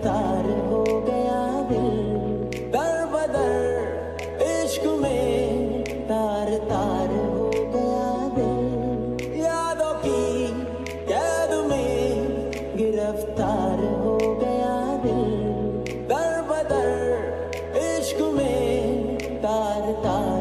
गिरफ़्तार हो गया दिल। दर बदर इश्क में तार तार हो गया दिल। यादों की कैद में गिरफ़्तार हो गया दिल। दर बदर इश्क में तार तार